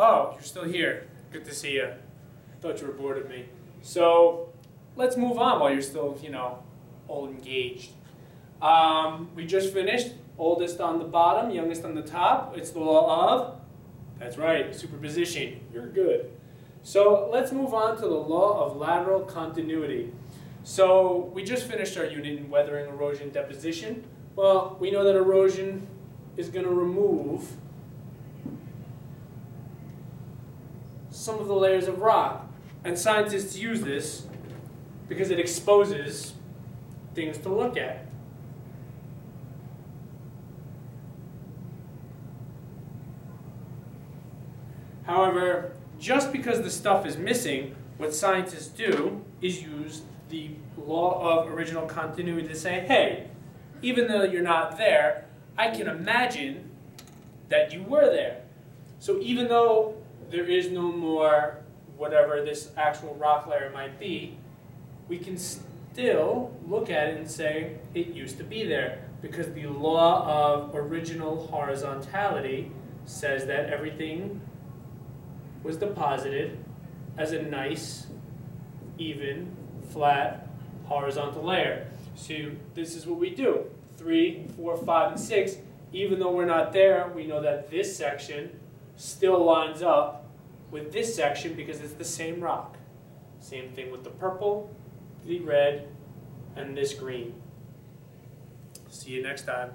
Oh, you're still here. Good to see you. Thought you were bored of me. So let's move on while you're still, you know, all engaged. Um, we just finished. Oldest on the bottom, youngest on the top. It's the law of. That's right, superposition. You're good. So let's move on to the law of lateral continuity. So we just finished our unit in weathering, erosion, deposition. Well, we know that erosion is going to remove some of the layers of rock. And scientists use this because it exposes things to look at. However, just because the stuff is missing, what scientists do is use the law of original continuity to say, hey, even though you're not there, I can imagine that you were there. So even though there is no more whatever this actual rock layer might be, we can still look at it and say it used to be there because the law of original horizontality says that everything was deposited as a nice, even, flat, horizontal layer. So this is what we do. Three, four, five, and six. Even though we're not there, we know that this section still lines up with this section because it's the same rock. Same thing with the purple, the red, and this green. See you next time.